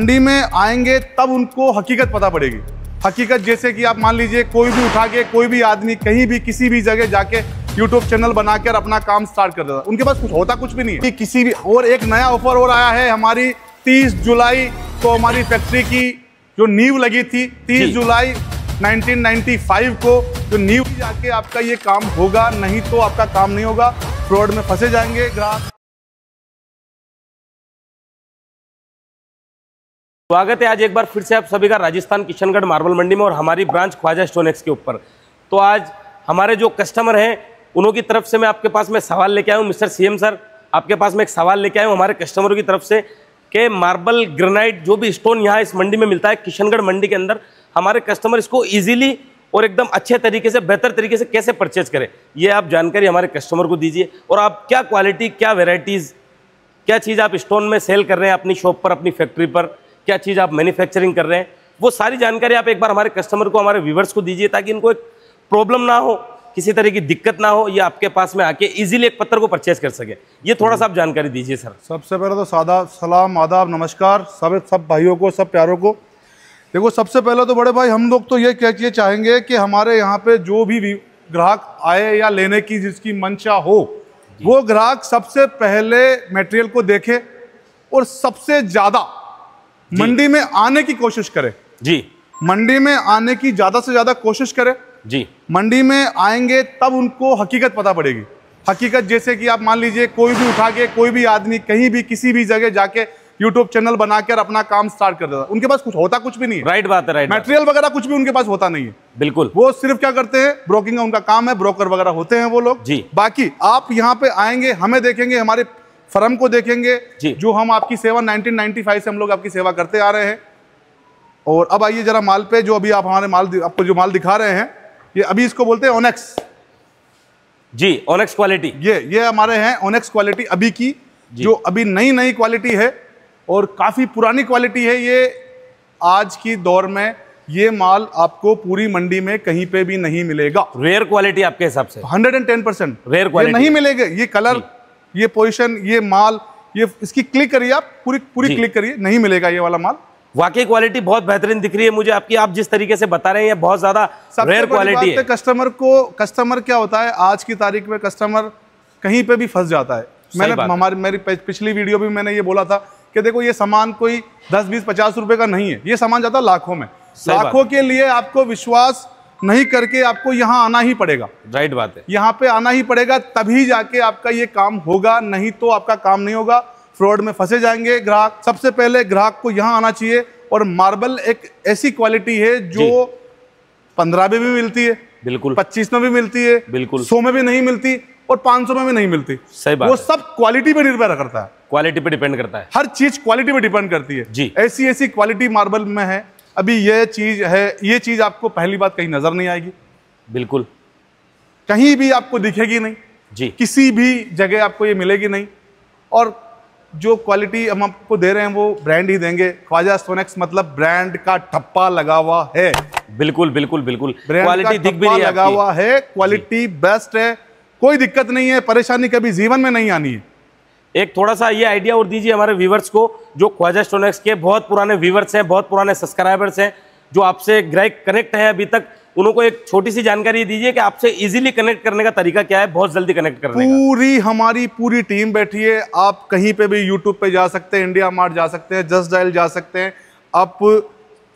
मंडी में आएँगे तब उनको हकीकत पता पड़ेगी। हकीकत जैसे कि आप मान लीजिए कोई भी उठा के कोई भी आदमी कहीं भी किसी भी जगह जाके यूट्यूब चैनल बनाकर अपना काम स्टार्ट कर देता उनके पास कुछ होता कुछ भी नहीं है। कि किसी भी और एक नया ऑफ़र और आया है हमारी 30 जुलाई को हमारी फैक्ट्री की जो नींव लगी थी 30 जुलाई 1995 को जो नींव जाके आपका ये काम होगा नहीं तो आपका काम नहीं होगा। फ्रॉड में फंसे जाएँगे ग्राहक। स्वागत है आज एक बार फिर से आप सभी का राजस्थान किशनगढ़ मार्बल मंडी में और हमारी ब्रांच ख्वाजा स्टोनेक्स के ऊपर। तो आज हमारे जो कस्टमर हैं, उन्हों की तरफ़ से मैं आपके पास में सवाल लेके आया हूँ, मिस्टर सीएम सर, आपके पास में एक सवाल लेके आया हूँ हमारे कस्टमरों की तरफ़ से कि मार्बल ग्रेनाइट जो भी स्टोन यहाँ इस मंडी में मिलता है, किशनगढ़ मंडी के अंदर, हमारे कस्टमर इसको ईजिली और एकदम अच्छे तरीके से, बेहतर तरीके से कैसे परचेज करें? ये आप जानकारी हमारे कस्टमर को दीजिए और आप क्या क्वालिटी क्या वेराइटीज़ क्या चीज़ आप स्टोन में सेल कर रहे हैं अपनी शॉप पर, अपनी फैक्ट्री पर? क्या चीज़ आप मैन्युफैक्चरिंग कर रहे हैं? वो सारी जानकारी आप एक बार हमारे कस्टमर को हमारे व्यूवर्स को दीजिए ताकि इनको एक प्रॉब्लम ना हो किसी तरह की दिक्कत ना हो ये आपके पास में आके इजीली एक पत्थर को परचेज कर सके। ये थोड़ा सा आप जानकारी दीजिए सर सबसे पहले तो सादा सलाम आदाब नमस्कार सब सब भाइयों को सब प्यारों को। देखो सबसे पहले तो बड़े भाई हम लोग तो ये ये चाहेंगे कि हमारे यहाँ पे जो भी ग्राहक आए या लेने की जिसकी मंशा हो वो ग्राहक सबसे पहले मटेरियल को देखे और सबसे ज़्यादा मंडी में आने की कोशिश करे। जी। मंडी में आने की ज़्यादा से ज़्यादा कोशिश करे। जी। मंडी में आएँगे तब उनको हकीकत पता पड़ेगी। हकीकत जैसे कि आप मान लीजिए कोई भी उठा के कोई भी आदमी कहीं भी किसी भी जगह जाके यूट्यूब चैनल बनाकर अपना काम स्टार्ट कर देता। उनके पास कुछ होता कुछ भी नहीं है। राइट बात है राइट मटेरियल वगैरह कुछ भी उनके पास होता नहीं है। बिल्कुल। वो सिर्फ़ क्या करते हैं? ब्रोकिंग का उनका काम है ब्रोकर वगैरह होते हैं वो लोग। जी। बाकी आप यहाँ पे आएँगे हमें देखेंगे हमारे फर्म को देखेंगे जो। हम आपकी सेवा 1995 से हम लोग आपकी सेवा करते आ रहे हैं। और अब आइए जरा माल पे जो अभी आप हमारे माल आपको जो माल दिखा रहे हैं ये अभी इसको बोलते हैं ओनेक्स जी ओनेक्स क्वालिटी ये ये हमारे हैं ओनेक्स क्वालिटी अभी की जो। अभी नई नई क्वालिटी है और काफ़ी पुरानी क्वालिटी है ये। आज की दौर में ये माल आपको पूरी मंडी में कहीं पे भी नहीं मिलेगा। रेयर क्वालिटी आपके हिसाब से। Hundred and ten percent. Rare quality नहीं मिलेगा ये कलर ये पोजीशन ये माल ये इसकी क्लिक करिए आप पूरी पूरी क्लिक करिए नहीं मिलेगा ये वाला माल। वाकई क्वालिटी बहुत बेहतरीन दिख रही है मुझे आपकी आप जिस तरीके से बता रहे हैं बहुत ज़्यादा रेयर क्वालिटी है कस्टमर को कस्टमर क्या होता है आज की तारीख में कस्टमर कहीं पे भी फंस जाता है। मैंने हमारी मेरी पिछली वीडियो भी मैंने ये बोला था कि देखो ये सामान कोई दस बीस पचास रुपए का नहीं है ये सामान जाता लाखों में। लाखों के लिए आपको विश्वास नहीं करके आपको यहाँ आना ही पड़ेगा। राइट बात है। यहाँ पे आना ही पड़ेगा तभी जाके आपका ये काम होगा नहीं तो आपका काम नहीं होगा। फ्रॉड में फंसे जाएँगे ग्राहक। सबसे पहले ग्राहक को यहाँ आना चाहिए और मार्बल एक ऐसी क्वालिटी है जो पंद्रह में भी मिलती है बिल्कुल। पच्चीस में भी मिलती है बिल्कुल। सौ में भी नहीं मिलती और पाँच सौ में भी नहीं मिलती। सही बात वो सब क्वालिटी पे निर्भर करता है। क्वालिटी पे डिपेंड करता है। हर चीज़ क्वालिटी पे डिपेंड करती है। जी। ऐसी ऐसी क्वालिटी मार्बल में है अभी ये चीज़ है ये चीज़ आपको पहली बात कहीं नज़र नहीं आएगी। बिल्कुल। कहीं भी आपको दिखेगी नहीं। जी। किसी भी जगह आपको ये मिलेगी नहीं। और जो क्वालिटी हम आपको दे रहे हैं वो ब्रांड ही देंगे। ख्वाजा सोनेक्स मतलब ब्रांड का ठप्पा लगा हुआ है। बिल्कुल बिल्कुल बिल्कुल। क्वालिटी दिख भी लगा हुआ है। क्वालिटी बेस्ट है। कोई दिक्कत नहीं है। परेशानी कभी जीवन में नहीं आनी है। एक थोड़ा सा ये आइडिया और दीजिए हमारे व्यूवर्स को, जो ख्वाजा स्टोनेक्स के बहुत पुराने व्यूवर्स हैं, बहुत पुराने सब्सक्राइबर्स हैं, जो आपसे ग्राहक कनेक्ट है अभी तक, उनको एक छोटी सी जानकारी दीजिए कि आपसे इजीली कनेक्ट करने का तरीका क्या है, बहुत जल्दी कनेक्ट करने पूरी हमारी पूरी टीम बैठी है, आप कहीं पे भी यूट्यूब पे जा सकते हैं इंडिया मार्ट जा सकते हैं जस्ट डायल जा सकते हैं, आप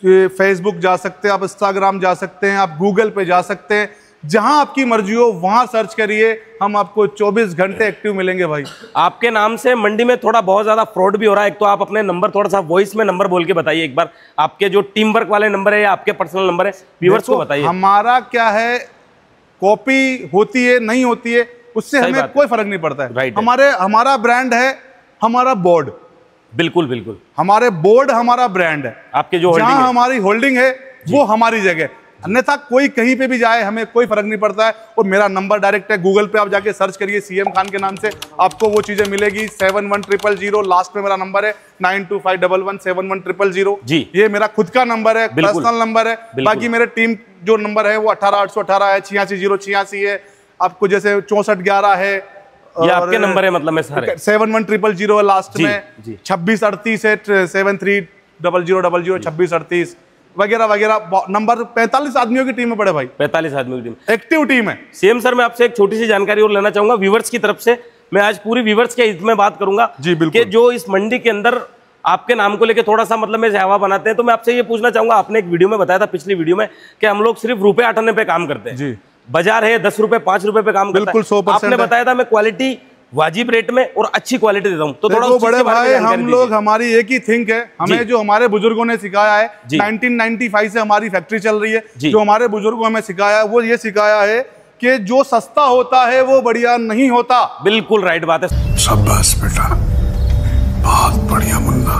फेसबुक जा सकते हैं, आप इंस्टाग्राम जा सकते हैं, आप गूगल पे जा सकते हैं जहाँ आपकी मर्ज़ी हो वहाँ सर्च करिए। हम आपको 24 घंटे एक्टिव मिलेंगे भाई। आपके नाम से मंडी में थोड़ा बहुत ज़्यादा फ्रॉड भी हो रहा है। एक तो आप अपने नंबर थोड़ा सा वॉइस में नंबर बोल के बताइए एक बार। आपके जो टीम वर्क वाले नंबर है या आपके पर्सनल नंबर है व्यूवर्स को बताइए। हमारा क्या है कॉपी होती है नहीं होती है उससे हमें कोई फ़र्क नहीं पड़ता है। हमारे हमारा ब्रांड है हमारा बोर्ड बिल्कुल बिल्कुल। हमारे बोर्ड हमारा ब्रांड है। आपके जो जहाँ हमारी होल्डिंग है वो हमारी जगह अन्यथा कोई कहीं पे भी जाए हमें कोई फ़र्क नहीं पड़ता है। और मेरा नंबर डायरेक्ट है गूगल पे आप जाके सर्च करिए सीएम खान के नाम से आपको वो चीज़ें मिलेगी। Seven one triple zero last में मेरा नंबर है nine two five double one seven one triple zero. जी। ये मेरा खुद का नंबर है पर्सनल नंबर है। बाकी मेरे टीम जो नंबर है वो अठारह आठ सौ अठारह है छियासी ज़ीरो छियासी है। आपको जैसे चौसठ ग्यारह है ये आपके नंबर है मतलब मैं सारे? Seven one triple zero last में। छब्बीस अड़तीस है seven three double zero double zero छब्बीस अड़तीस। वगैरह वगैरह। नंबर पैंतालीस आदमियों की टीम है बड़े भाई। पैंतालीस आदमी की टीम। एक्टिव टीम है। सीएम सर मैं आपसे एक छोटी सी जानकारी और लेना चाहूँगा। व्यूवर्स की तरफ़ से मैं आज पूरी व्यूवर्स के हित में बात करूँगा जी, बिल्कुल। जो इस मंडी के अंदर आपके नाम को लेके थोड़ा सा मतलब में हवा बनाते हैं। तो मैं आपसे ये पूछना चाहूँगा आपने एक वीडियो में बताया था पिछली वीडियो में कि हम लोग सिर्फ़ रुपए अठाने पे काम करते हैं। जी। बाज़ार है दस रुपए पाँच रुपए पे काम बिल्कुल, 100% आपने बताया था मैं क्वालिटी वाजिब रेट में और अच्छी क्वालिटी देता हूँ। तो थोड़ा बड़े भाई हम लोग हमारी एक ही थिंक है। हमें जो हमारे बुज़ुर्गों ने सिखाया है जी। 1995 से हमारी फैक्ट्री चल रही है। जो। हमारे बुज़ुर्गों हमें सिखाया है वो ये सिखाया है कि जो सस्ता होता है वो बढ़िया नहीं होता। बिल्कुल राइट बात है। शाबाश बेटा। बहुत बढ़िया मुन्ना।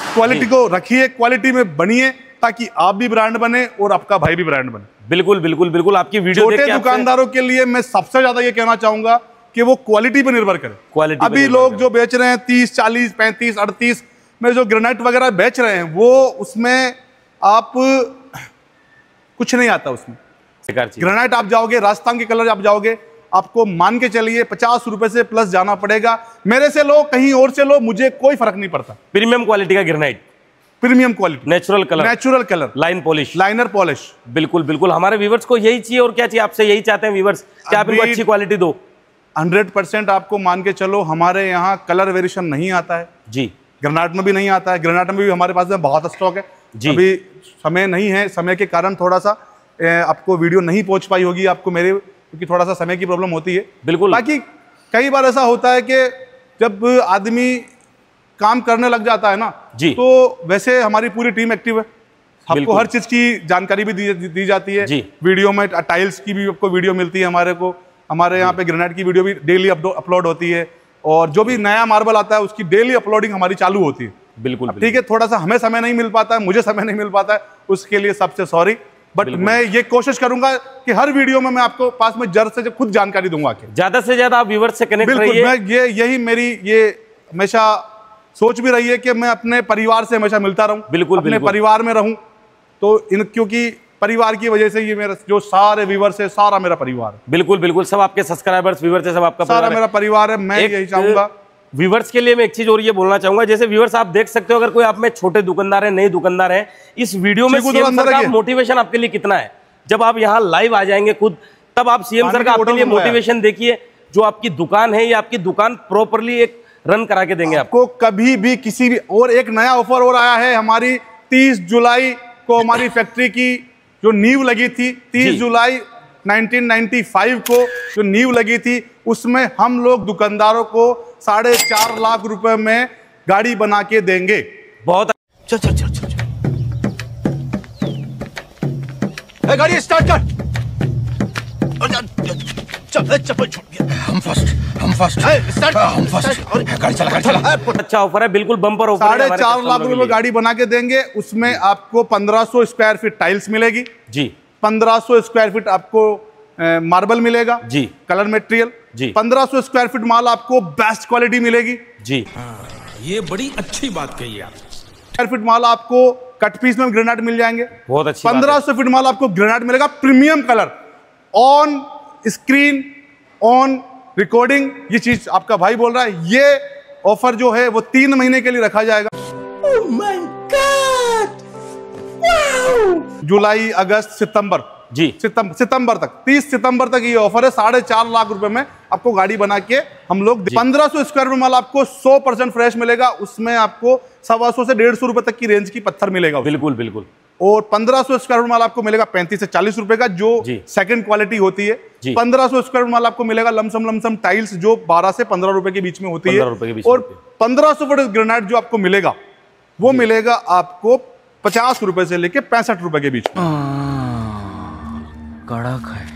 क्वालिटी को रखिए क्वालिटी में बनिए ताकि आप भी ब्रांड बने और आपका भाई भी ब्रांड बने। बिल्कुल बिल्कुल बिल्कुल। आपकी वीडियो छोटे दुकानदारों के लिए मैं सबसे ज़्यादा ये कहना चाहूँगा कि वो क्वालिटी पर निर्भर करें। क्वालिटी अभी लोग जो बेच रहे हैं तीस चालीस पैंतीस अड़तीस में जो ग्रेनाइट वगैरह बेच रहे हैं वो उसमें आप कुछ नहीं आता उसमें। ग्रेनाइट आप जाओगे राजस्थान के कलर आप जाओगे आपको मान के चलिए पचास रुपए से प्लस जाना पड़ेगा। मेरे से लो कहीं और से लो मुझे कोई फ़र्क नहीं पड़ता। प्रीमियम क्वालिटी का granite premium quality natural colour natural colour line polish liner polish बिल्कुल बिल्कुल। हमारे व्यूवर्स को यही चाहिए और क्या चाहिए? आपसे यही चाहते हैं व्यूवर्स कि आप इनको अच्छी क्वालिटी दो। हंड्रेड परसेंट आपको मान के चलो हमारे यहाँ कलर वेरिएशन नहीं आता है। जी। ग्रेनाइट में भी नहीं आता है। ग्रेनाइट में भी हमारे पास में बहुत स्टॉक है। जी। अभी समय नहीं है समय के कारण थोड़ा सा ए, आपको वीडियो नहीं पहुँच पाई होगी आपको मेरे क्योंकि थोड़ा सा समय की प्रॉब्लम होती है। बिल्कुल। बाकी कई बार ऐसा होता है कि जब आदमी काम करने लग जाता है ना जी। तो वैसे हमारी पूरी टीम एक्टिव है। आपको हर चीज़ की जानकारी भी दी, दी जाती है। जी। वीडियो में टाइल्स की भी आपको वीडियो मिलती है हमारे को। हमारे यहाँ पे ग्रेनाइट की वीडियो भी डेली अपलोड होती है और जो भी नया मार्बल आता है उसकी डेली अपलोडिंग हमारी चालू होती है। बिल्कुल ठीक है थोड़ा सा हमें समय नहीं मिल पाता है मुझे समय नहीं मिल पाता है उसके लिए सबसे सॉरी बट मैं ये कोशिश करूँगा कि हर वीडियो में मैं आपको पास में जर से खुद जानकारी दूँगा ज़्यादा से ज़्यादा आप व्यूवर्स से कनेक्ट बिल्कुल मैं ये यही मेरी ये हमेशा सोच भी रही है कि मैं अपने परिवार से हमेशा मिलता रहूँ बिल्कुल, अपने बिल्कुल। परिवार में रहूँ। तो इन क्योंकि परिवार की वजह से ये मेरा जो सारे व्यूवर्स है सारा मेरा परिवार है। बिल्कुल बिल्कुल सब आपके सब्सक्राइबर्स व्यूवर्स है सब आपका सारा मेरा परिवार है मैं यही चाहूँगा। व्यूवर्स के लिए मैं एक चीज़ और ये बोलना चाहूँगा जैसे व्यूवर्स आप देख सकते हो अगर कोई आप में छोटे दुकानदार है नए दुकानदार है इस वीडियो में सीएम सर का मोटिवेशन आपके लिए कितना है? जब आप यहाँ लाइव आ जाएँगे खुद तब आप सीएम सर का आपके लिए मोटिवेशन देखिए जो आपकी दुकान है ये आपकी दुकान प्रॉपरली एक रन करा के देंगे आपको कभी भी किसी भी और एक नया ऑफ़र और आया है हमारी 30 जुलाई को हमारी फैक्ट्री की जो नींव लगी थी 30 जी। जुलाई 1995 को जो नींव लगी थी उसमें हम लोग दुकानदारों को साढ़े चार लाख रुपए में गाड़ी बना के देंगे। बहुत चल चल चल चल चल। गाड़ी स्टार्ट कर। चल चप्पल गया हम फ़र्स्ट हम फ़र्स्ट हम फ़र्स्ट गाड़ी चला गाड़ी चला। अच्छा ऑफ़र है बिल्कुल बम्पर ऑफ़र साढ़े चार लाख रुपए में गाड़ी बना के देंगे उसमें आपको 1500 स्क्वायर फीट टाइल्स मिलेगी। जी। 1500 स्क्वायर फीट आपको मार्बल मिलेगा। जी। कलर मटेरियल जी। 1500 स्क्वायर फीट माल आपको बेस्ट क्वालिटी मिलेगी। जी। ये बड़ी अच्छी बात कही आप। स्क्वायर फीट माल आपको कट पीस में ग्रेनाइट मिल जाएँगे। बहुत अच्छी है। 1500 फीट माल आपको ग्रेनाइट मिलेगा premium colour on screen on recording ये चीज़ आपका भाई बोल रहा है ये ऑफ़र जो है वो तीन महीने के लिए रखा जाएगा। जुलाई अगस्त सितंबर। जी। सितंबर सितंबर तक 30 सितंबर तक ये ऑफ़र है साढ़े चार लाख रुपए में आपको गाड़ी बना के हम लोग पंद्रह सौ स्क्वायर फीट माल आपको 100 परसेंट फ्रेश मिलेगा उसमें आपको सवा सौ से डेढ़ सौ रुपए तक की रेंज की पत्थर मिलेगा बिल्कुल बिल्कुल। और 1500 स्क्वायर फुट माल आपको मिलेगा 35 से 40 रुपए का जो। सेकंड क्वालिटी होती है। जी। 1500 स्क्वायर फुट माल आपको मिलेगा लमसम लमसम टाइल्स जो 12 से 15 रुपए के बीच में होती है। और होती 1500 फुट ग्रेनाइट जो आपको मिलेगा वो मिलेगा आपको पचास रुपए से लेके पैंसठ रुपए के बीच में। कड़क है।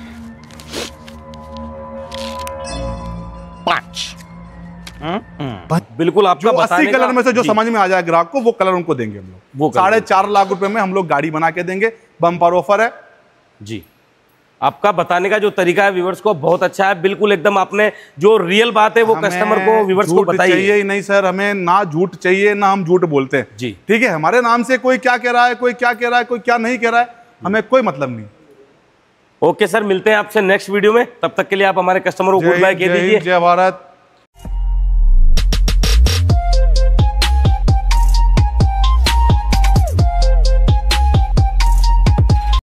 बिल्कुल आपका जो अस्सी कलर में से जो समझ में आ जाए ग्राहक को वो कलर उनको देंगे हम लोग। कलर साढ़े चार लाख रुपए में हम लोग गाड़ी बना के देंगे बम्पर ऑफ़र है। जी। आपका बताने का जो तरीका है व्यूवर्स को बहुत अच्छा है। बिल्कुल एकदम आपने जो रियल बात है वो कस्टमर को व्यूवर्स को बताइए। चाहिए ही नहीं सर हमें ना झूठ चाहिए ना हम झूठ बोलते हैं। जी। ठीक है हमारे नाम से कोई क्या कह रहा है कोई क्या कह रहा है कोई क्या नहीं कह रहा है हमें कोई मतलब नहीं। ओके सर मिलते हैं आपसे नेक्स्ट वीडियो में। तब तक के लिए आप हमारे कस्टमर को गुड बाय कह दीजिए। जय भारत।